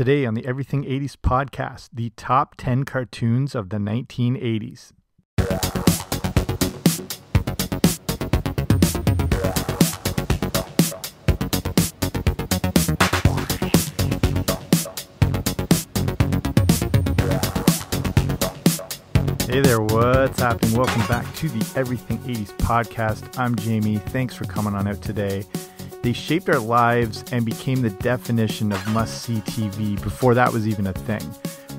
Today on the Everything 80s podcast, the top 10 cartoons of the 1980s. Hey there, what's happening? Welcome back to the Everything 80s podcast. I'm Jamie. Thanks for coming on out today. They shaped our lives and became the definition of must see TV before that was even a thing.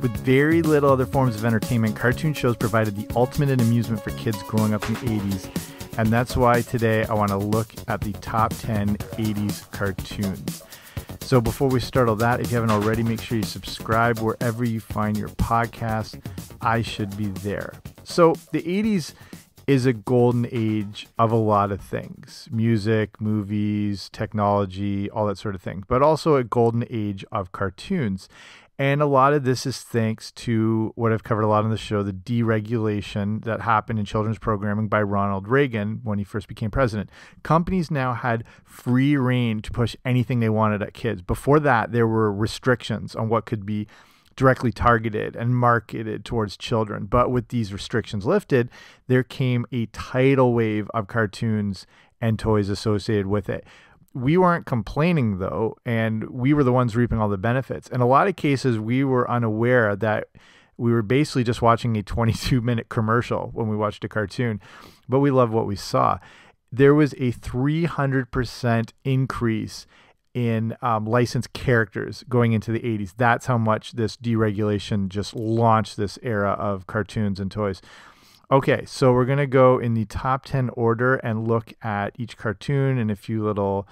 With very little other forms of entertainment, cartoon shows provided the ultimate in amusement for kids growing up in the 80s. And that's why today I want to look at the top 10 80s cartoons. So before we start all that, if you haven't already, make sure you subscribe wherever you find your podcast. I should be there. So the 80s is a golden age of a lot of things music, movies, technology, all that sort of thing, but also a golden age of cartoons. And a lot of this is thanks to what I've covered a lot on the show the deregulation that happened in children's programming by Ronald Reagan when he first became president. Companies now had free reign to push anything they wanted at kids. Before that, there were restrictions on what could be directly targeted and marketed towards children. But with these restrictions lifted, there came a tidal wave of cartoons and toys associated with it. We weren't complaining though, and we were the ones reaping all the benefits. In a lot of cases, we were unaware that we were basically just watching a 22 minute commercial when we watched a cartoon, but we loved what we saw. There was a 300% increase in um, licensed characters going into the 80s. That's how much this deregulation just launched this era of cartoons and toys. Okay, so we're going to go in the top 10 order and look at each cartoon and a few little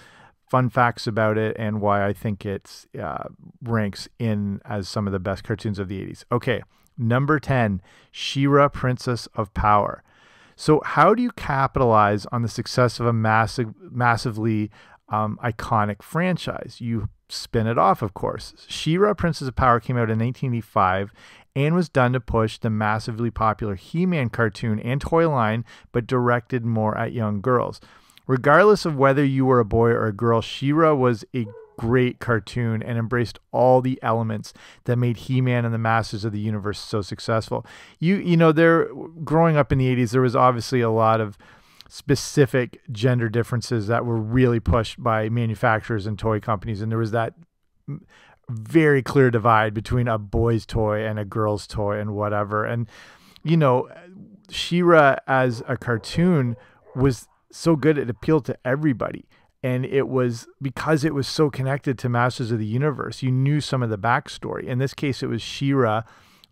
fun facts about it and why I think it uh, ranks in as some of the best cartoons of the 80s. Okay, number 10, She-Ra Princess of Power. So, how do you capitalize on the success of a massive, massively um, iconic franchise. You spin it off, of course. She-Ra Princess of Power came out in 1985 and was done to push the massively popular He Man cartoon and toy line, but directed more at young girls. Regardless of whether you were a boy or a girl, She-Ra was a great cartoon and embraced all the elements that made He-Man and the Masters of the Universe so successful. You you know, there growing up in the 80s there was obviously a lot of specific gender differences that were really pushed by manufacturers and toy companies. And there was that very clear divide between a boy's toy and a girl's toy and whatever. And, you know, She-Ra as a cartoon was so good, it appealed to everybody. And it was because it was so connected to Masters of the Universe, you knew some of the backstory. In this case, it was She-Ra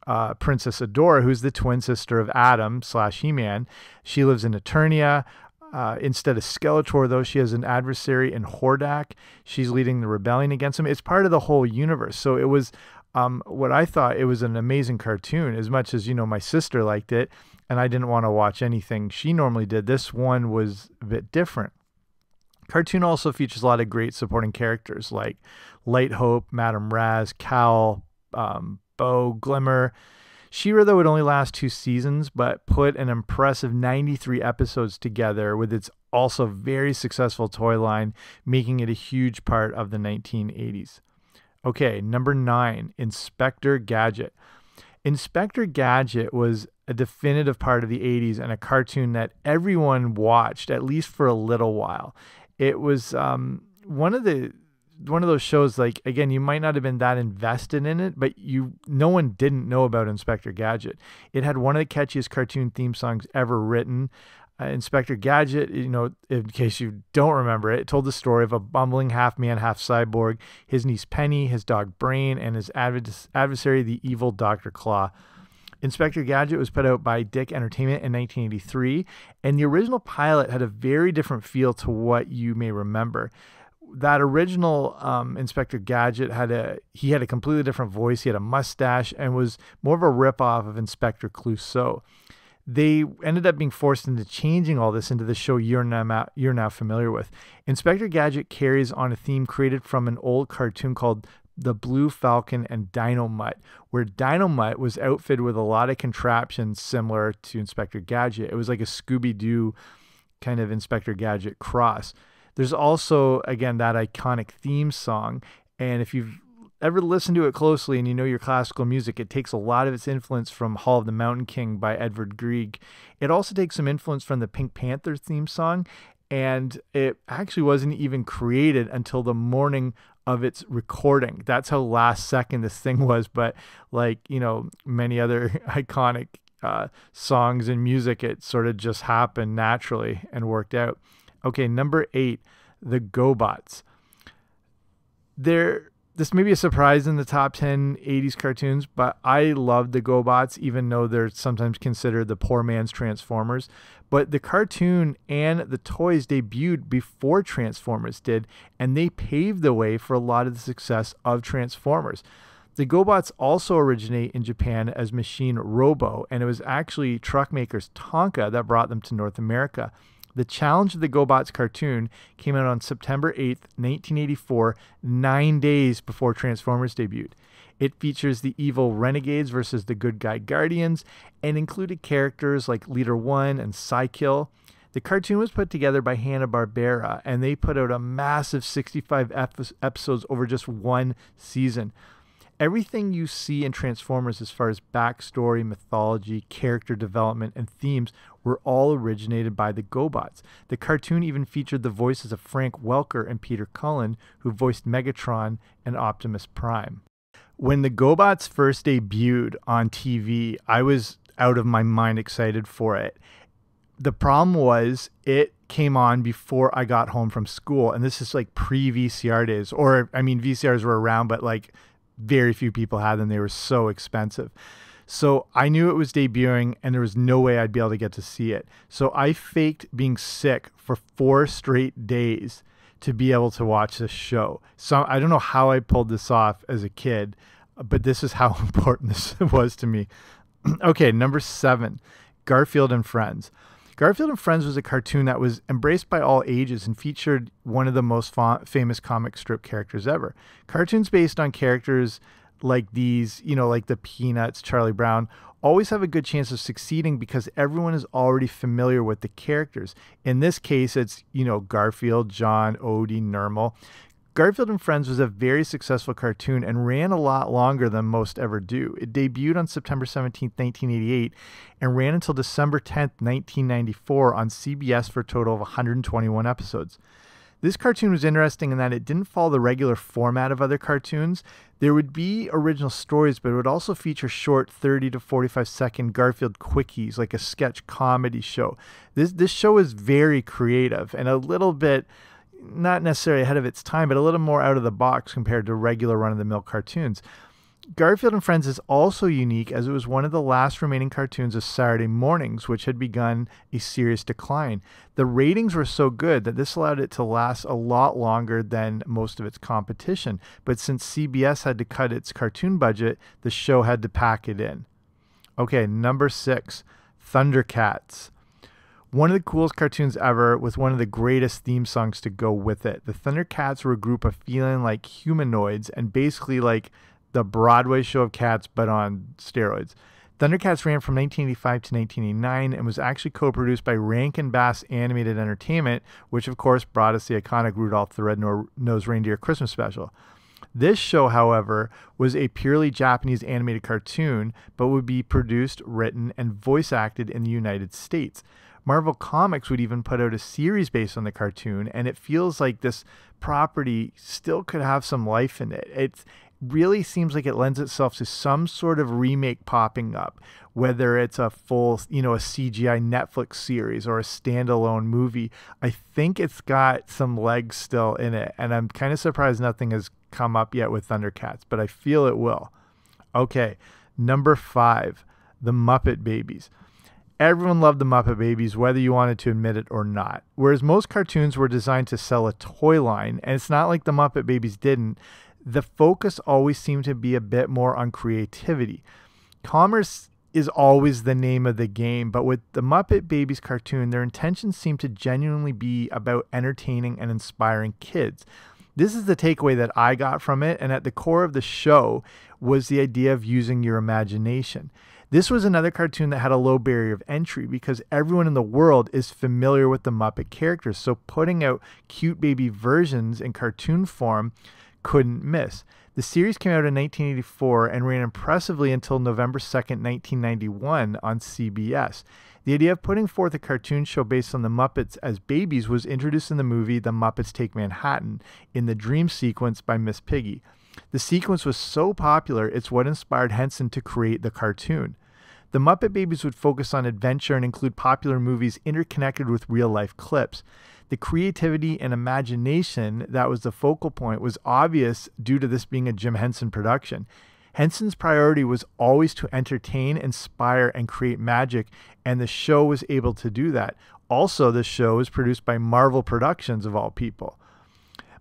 uh, Princess Adora, who's the twin sister of Adam slash He Man. She lives in Eternia. Uh, instead of Skeletor, though, she has an adversary in Hordak. She's leading the rebellion against him. It's part of the whole universe. So it was um, what I thought it was an amazing cartoon, as much as, you know, my sister liked it and I didn't want to watch anything she normally did. This one was a bit different. Cartoon also features a lot of great supporting characters like Light Hope, Madame Razz, Cal, um, Bow, Glimmer. She-Ra, though, would only last two seasons, but put an impressive 93 episodes together with its also very successful toy line, making it a huge part of the 1980s. Okay, number nine, Inspector Gadget. Inspector Gadget was a definitive part of the 80s and a cartoon that everyone watched, at least for a little while. It was um, one of the one of those shows like again you might not have been that invested in it but you no one didn't know about inspector gadget. It had one of the catchiest cartoon theme songs ever written. Uh, inspector gadget you know in case you don't remember it, it told the story of a bumbling half man half cyborg his niece penny his dog brain and his adversary the evil dr claw. Inspector Gadget was put out by DiC Entertainment in 1983, and the original pilot had a very different feel to what you may remember that original um, Inspector Gadget had a he had a completely different voice. He had a mustache and was more of a ripoff of Inspector Clouseau. They ended up being forced into changing all this into the show you're now you're now familiar with. Inspector Gadget carries on a theme created from an old cartoon called the Blue Falcon and Dynomutt, where Dynomutt was outfitted with a lot of contraptions similar to Inspector Gadget. It was like a Scooby Doo kind of Inspector Gadget cross. There's also, again, that iconic theme song. And if you've ever listened to it closely and you know your classical music, it takes a lot of its influence from Hall of the Mountain King by Edvard Grieg. It also takes some influence from the Pink Panther theme song, and it actually wasn't even created until the morning of its recording. That's how last second this thing was. But like, you know, many other iconic uh, songs and music, it sort of just happened naturally and worked out. Okay, number eight, the GoBots. They're this may be a surprise in the top 10 80s cartoons, but I love the GoBots, even though they're sometimes considered the poor man's Transformers. But the cartoon and the toys debuted before Transformers did, and they paved the way for a lot of the success of Transformers. The GoBots also originate in Japan as Machine Robo, and it was actually truck makers Tonka that brought them to North America. The Challenge of the GoBots cartoon came out on September 8th, 1984, nine days before Transformers debuted. It features the evil Renegades versus the good guy Guardians and included characters like Leader One and Cy-Kill. The cartoon was put together by Hanna-Barbera and they put out a massive 65 episodes over just one season everything you see in Transformers as far as backstory, mythology, character development, and themes were all originated by the GoBots. The cartoon even featured the voices of Frank Welker and Peter Cullen, who voiced Megatron and Optimus Prime. When the GoBots first debuted on TV, I was out of my mind excited for it. The problem was it came on before I got home from school, and this is like pre VCR days, or I mean, VCRs were around, but like very few people had them. They were so expensive. So I knew it was debuting and there was no way I'd be able to get to see it. So I faked being sick for four straight days to be able to watch this show. So I don't know how I pulled this off as a kid, but this is how important this was to me. okay, number seven Garfield and Friends. Garfield and Friends was a cartoon that was embraced by all ages and featured one of the most fa- famous comic strip characters ever. Cartoons based on characters like these, you know, like the Peanuts, Charlie Brown, always have a good chance of succeeding because everyone is already familiar with the characters. In this case, it's, you know, Garfield, Jon, Odie, Nermal. Garfield and Friends was a very successful cartoon and ran a lot longer than most ever do. It debuted on September 17, 1988, and ran until December 10, 1994 on CBS for a total of 121 episodes. This cartoon was interesting in that it didn't follow the regular format of other cartoons. There would be original stories, but it would also feature short 30 to 45 second Garfield quickies, like a sketch comedy show. This this show is very creative and a little bit not necessarily ahead of its time, but a little more out of the box compared to regular run of the mill cartoons. Garfield and Friends is also unique as it was one of the last remaining cartoons of Saturday mornings, which had begun a serious decline. The ratings were so good that this allowed it to last a lot longer than most of its competition. But since CBS had to cut its cartoon budget, the show had to pack it in. Okay, number six Thundercats one of the coolest cartoons ever with one of the greatest theme songs to go with it. The Thundercats were a group of feeling like humanoids and basically like the Broadway show of cats, but on steroids. Thundercats ran from 1985 to 1989 and was actually co produced by Rankin Bass Animated Entertainment, which of course brought us the iconic Rudolph the Red-Nosed Reindeer Christmas special. This show, however, was a purely Japanese animated cartoon, but would be produced, written, and voice acted in the United States. Marvel Comics would even put out a series based on the cartoon, and it feels like this property still could have some life in it. It really seems like it lends itself to some sort of remake popping up, whether it's a full, you know, a CGI Netflix series or a standalone movie. I think it's got some legs still in it, and I'm kind of surprised nothing has come up yet with Thundercats, but I feel it will. Okay, number five, the Muppet Babies. Everyone loved the Muppet Babies, whether you wanted to admit it or not. Whereas most cartoons were designed to sell a toy line, and it's not like the Muppet Babies didn't, the focus always seemed to be a bit more on creativity. Commerce is always the name of the game, but with the Muppet Babies cartoon, their intentions seem to genuinely be about entertaining and inspiring kids. This is the takeaway that I got from it, and at the core of the show was the idea of using your imagination. This was another cartoon that had a low barrier of entry because everyone in the world is familiar with the Muppet characters. So putting out cute baby versions in cartoon form couldn't miss. The series came out in 1984 and ran impressively until November 2nd, 1991 on CBS. The idea of putting forth a cartoon show based on the Muppets as babies was introduced in the movie The Muppets Take Manhattan in the dream sequence by Miss Piggy. The sequence was so popular, it's what inspired Henson to create the cartoon. The Muppet Babies would focus on adventure and include popular movies interconnected with real life clips. The creativity and imagination that was the focal point was obvious due to this being a Jim Henson production. Henson's priority was always to entertain, inspire, and create magic, and the show was able to do that. Also, the show was produced by Marvel Productions, of all people.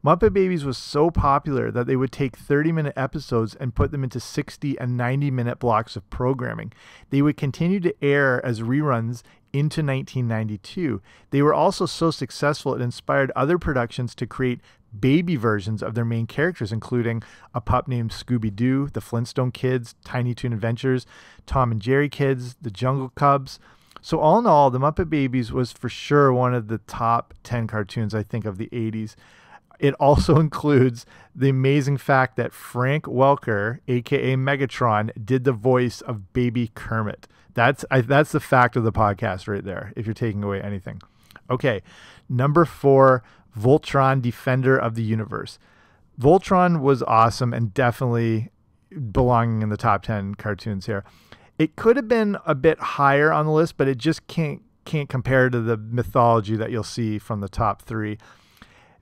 Muppet Babies was so popular that they would take 30 minute episodes and put them into 60 and 90 minute blocks of programming. They would continue to air as reruns into 1992. They were also so successful it inspired other productions to create baby versions of their main characters, including a pup named Scooby Doo, the Flintstone Kids, Tiny Toon Adventures, Tom and Jerry Kids, the Jungle Cubs. So, all in all, The Muppet Babies was for sure one of the top 10 cartoons, I think, of the 80s. It also includes the amazing fact that Frank Welker, aka Megatron, did the voice of Baby Kermit. That's I, that's the fact of the podcast right there. If you're taking away anything, okay. Number four, Voltron Defender of the Universe. Voltron was awesome and definitely belonging in the top 10 cartoons here. It could have been a bit higher on the list, but it just can't can't compare to the mythology that you'll see from the top 3.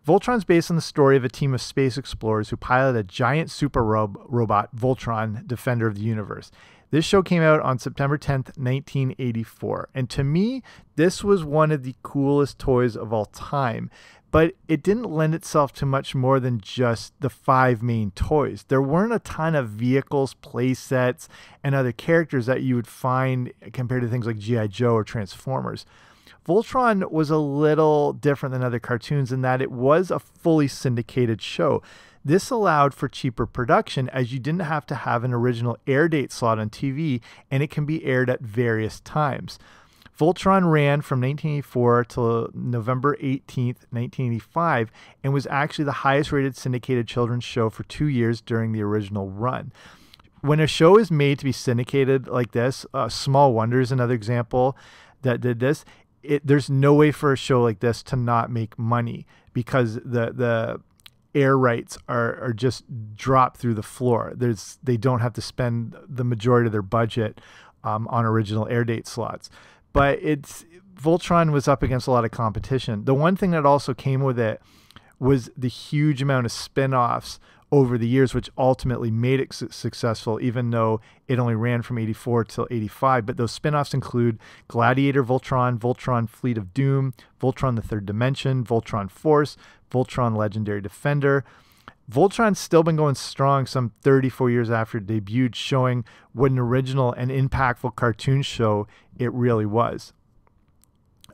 Voltron's based on the story of a team of space explorers who pilot a giant super rob- robot, Voltron, defender of the universe. This show came out on September 10th, 1984. And to me, this was one of the coolest toys of all time but it didn't lend itself to much more than just the five main toys. There weren't a ton of vehicles, play sets, and other characters that you would find compared to things like G.I. Joe or Transformers. Voltron was a little different than other cartoons in that it was a fully syndicated show. This allowed for cheaper production as you didn't have to have an original air date slot on TV and it can be aired at various times. Voltron ran from 1984 to November 18th, 1985, and was actually the highest rated syndicated children's show for two years during the original run. When a show is made to be syndicated like this, uh, Small Wonder is another example that did this. It, there's no way for a show like this to not make money because the the air rights are, are just drop through the floor. There's they don't have to spend the majority of their budget um, on original air date slots but it's Voltron was up against a lot of competition. The one thing that also came with it was the huge amount of spin-offs over the years, which ultimately made it su successful, even though it only ran from 84 till 85. But those spin-offs include Gladiator Voltron, Voltron Fleet of Doom, Voltron the Third Dimension, Voltron Force, Voltron Legendary Defender, Voltron's still been going strong some 34 years after it debuted, showing what an original and impactful cartoon show it really was.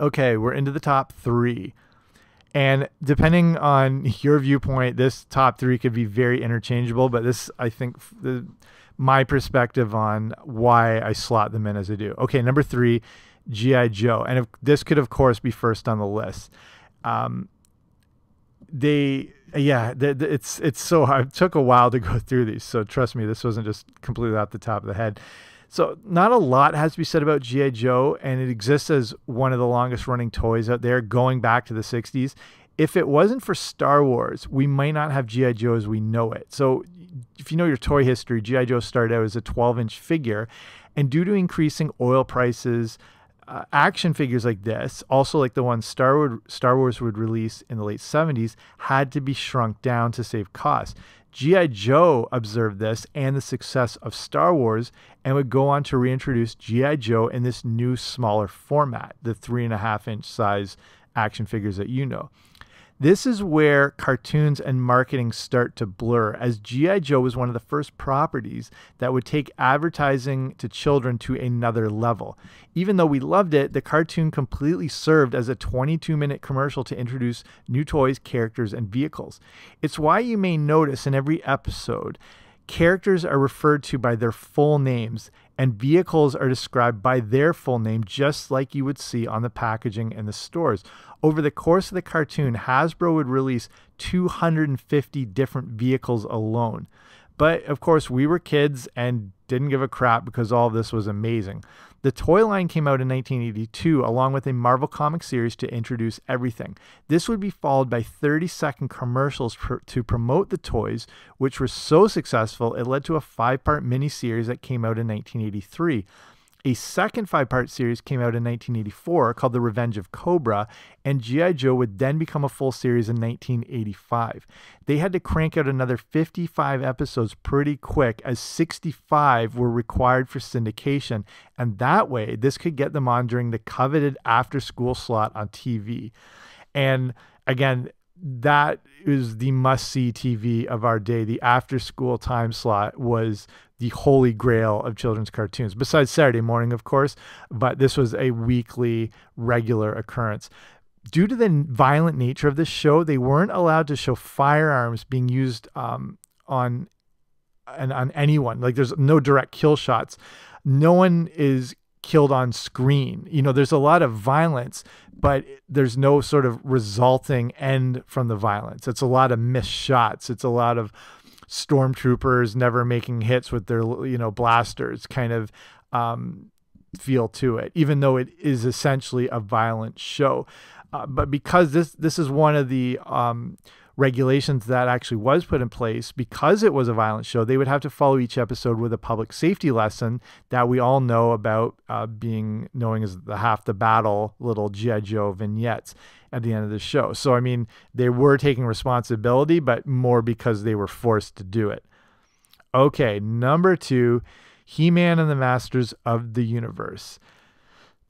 Okay, we're into the top three. And depending on your viewpoint, this top three could be very interchangeable, but this, I think, the, my perspective on why I slot them in as I do. Okay, number three, G.I. Joe. And if, this could, of course, be first on the list. Um, they yeah it's it's so hard it took a while to go through these so trust me this wasn't just completely off the top of the head so not a lot has to be said about gi joe and it exists as one of the longest running toys out there going back to the 60s if it wasn't for star wars we might not have gi joe as we know it. So if you know your toy history gi joe started out as a 12 inch figure and due to increasing oil prices uh, action figures like this, also like the ones Star Wars, Star Wars would release in the late 70s, had to be shrunk down to save costs. G.I. Joe observed this and the success of Star Wars and would go on to reintroduce G.I. Joe in this new, smaller format, the three and a half inch size action figures that you know. This is where cartoons and marketing start to blur, as G.I. Joe was one of the first properties that would take advertising to children to another level. Even though we loved it, the cartoon completely served as a 22 minute commercial to introduce new toys, characters, and vehicles. It's why you may notice in every episode, characters are referred to by their full names and vehicles are described by their full name, just like you would see on the packaging in the stores. Over the course of the cartoon, Hasbro would release 250 different vehicles alone. But of course, we were kids and didn't give a crap because all this was amazing. The toy line came out in 1982 along with a Marvel comic series to introduce everything. This would be followed by 30 second commercials pr- to promote the toys, which were so successful it led to a five part miniseries that came out in 1983. A second five part series came out in 1984 called The Revenge of Cobra, and G.I. Joe would then become a full series in 1985. They had to crank out another 55 episodes pretty quick, as 65 were required for syndication, and that way this could get them on during the coveted after school slot on TV. And again, that is the must see TV of our day. The after school time slot was the holy grail of children's cartoons, besides Saturday morning, of course, but this was a weekly regular occurrence. Due to the violent nature of this show, they weren't allowed to show firearms being used um, on and on anyone. Like there's no direct kill shots. No one is killed on screen. You know, there's a lot of violence, but there's no sort of resulting end from the violence. It's a lot of missed shots. It's a lot of stormtroopers never making hits with their you know blasters kind of um, feel to it, even though it is essentially a violent show. Uh, but because this this is one of the um, regulations that actually was put in place because it was a violent show, they would have to follow each episode with a public safety lesson that we all know about uh, being knowing as the half the battle little GI Joe vignettes at the end of the show. So, I mean, they were taking responsibility, but more because they were forced to do it. Okay, number two He Man and the Masters of the Universe.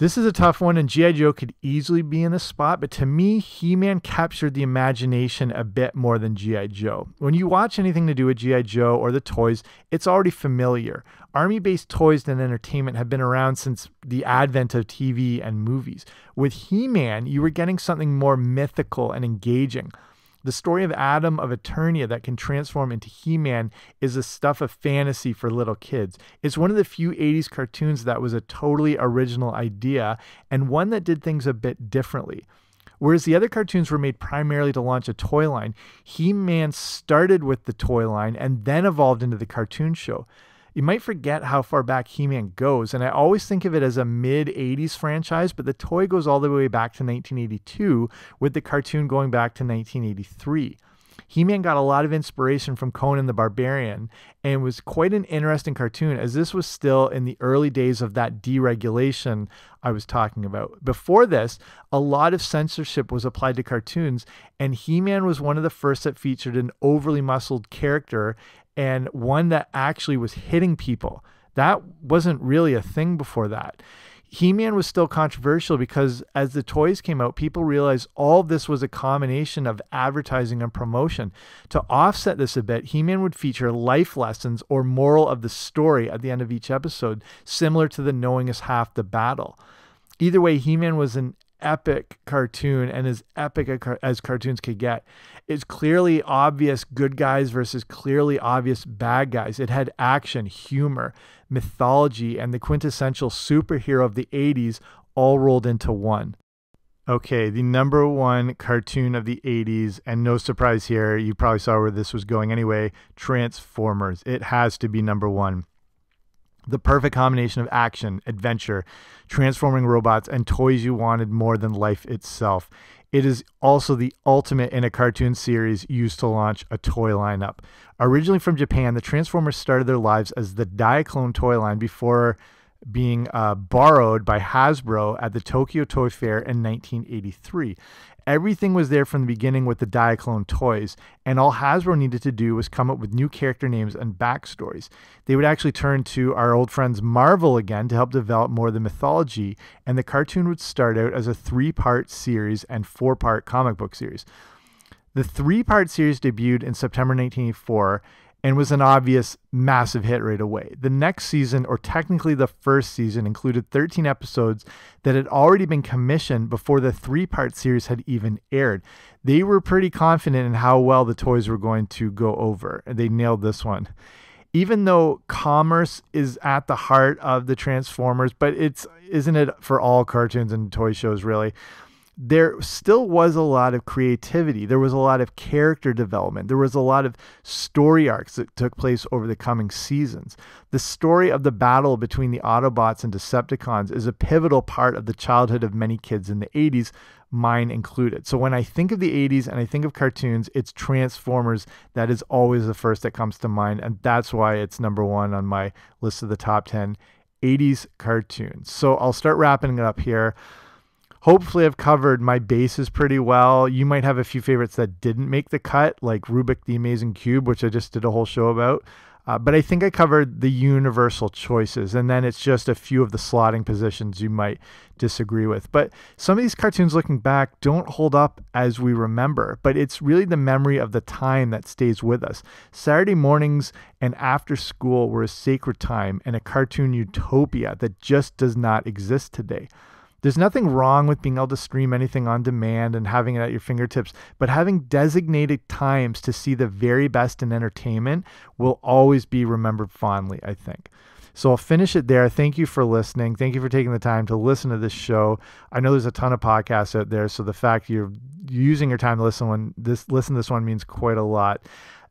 This is a tough one, and G.I. Joe could easily be in the spot, but to me, He Man captured the imagination a bit more than G.I. Joe. When you watch anything to do with G.I. Joe or the toys, it's already familiar. Army based toys and entertainment have been around since the advent of TV and movies. With He Man, you were getting something more mythical and engaging. The story of Adam of Eternia that can transform into He Man is the stuff of fantasy for little kids. It's one of the few 80s cartoons that was a totally original idea and one that did things a bit differently. Whereas the other cartoons were made primarily to launch a toy line, He Man started with the toy line and then evolved into the cartoon show you might forget how far back He Man goes. And I always think of it as a mid 80s franchise, but the toy goes all the way back to 1982, with the cartoon going back to 1983. He Man got a lot of inspiration from Conan the Barbarian and was quite an interesting cartoon, as this was still in the early days of that deregulation I was talking about. Before this, a lot of censorship was applied to cartoons, and He Man was one of the first that featured an overly muscled character and one that actually was hitting people. That wasn't really a thing before that. He Man was still controversial because as the toys came out, people realized all this was a combination of advertising and promotion. To offset this a bit, He Man would feature life lessons or moral of the story at the end of each episode, similar to the knowing is half the battle. Either way, He Man was an epic cartoon and as epic as cartoons could get. It's clearly obvious good guys versus clearly obvious bad guys. It had action, humor, mythology, and the quintessential superhero of the 80s all rolled into one. Okay, the number one cartoon of the 80s, and no surprise here, you probably saw where this was going anyway Transformers. It has to be number one the perfect combination of action, adventure, transforming robots, and toys you wanted more than life itself. It is also the ultimate in a cartoon series used to launch a toy lineup. Originally from Japan, the Transformers started their lives as the Diaclone toy line before being uh, borrowed by Hasbro at the Tokyo Toy Fair in 1983. Everything was there from the beginning with the Diaclone toys, and all Hasbro needed to do was come up with new character names and backstories. They would actually turn to our old friends Marvel again to help develop more of the mythology, and the cartoon would start out as a three part series and four part comic book series. The three part series debuted in September 1984 and was an obvious massive hit right away. The next season, or technically the first season, included 13 episodes that had already been commissioned before the three part series had even aired. They were pretty confident in how well the toys were going to go over, and they nailed this one. Even though commerce is at the heart of the Transformers, but it's isn't it for all cartoons and toy shows really? There still was a lot of creativity. There was a lot of character development. There was a lot of story arcs that took place over the coming seasons. The story of the battle between the Autobots and Decepticons is a pivotal part of the childhood of many kids in the 80s, mine included. So when I think of the 80s and I think of cartoons, it's Transformers that is always the first that comes to mind. And that's why it's number one on my list of the top 10 80s cartoons. So I'll start wrapping it up here hopefully I've covered my bases pretty well. You might have a few favorites that didn't make the cut, like Rubik the Amazing Cube, which I just did a whole show about. Uh, but I think I covered the universal choices, and then it's just a few of the slotting positions you might disagree with. But some of these cartoons looking back don't hold up as we remember, but it's really the memory of the time that stays with us. Saturday mornings and after school were a sacred time and a cartoon utopia that just does not exist today. There's nothing wrong with being able to stream anything on demand and having it at your fingertips, but having designated times to see the very best in entertainment will always be remembered fondly, I think. So I'll finish it there. Thank you for listening. Thank you for taking the time to listen to this show. I know there's a ton of podcasts out there, so the fact you're using your time to listen one this listen to this one means quite a lot.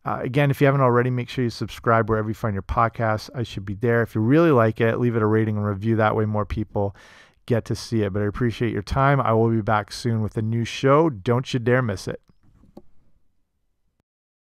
Uh, again, if you haven't already, make sure you subscribe wherever you find your podcasts. I should be there. If you really like it, leave it a rating and review. That way, more people get to see it. But I appreciate your time. I will be back soon with a new show. Don't you dare miss it.